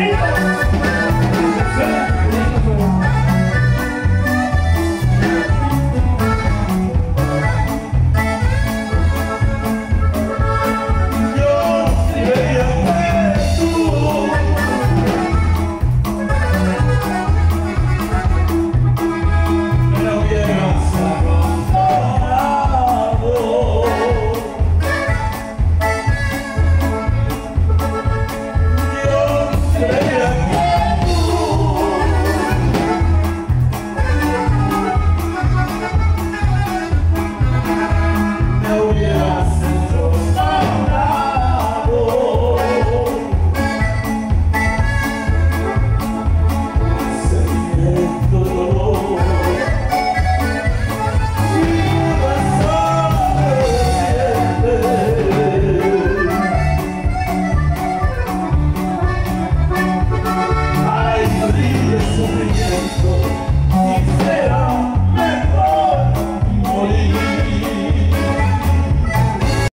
Amen.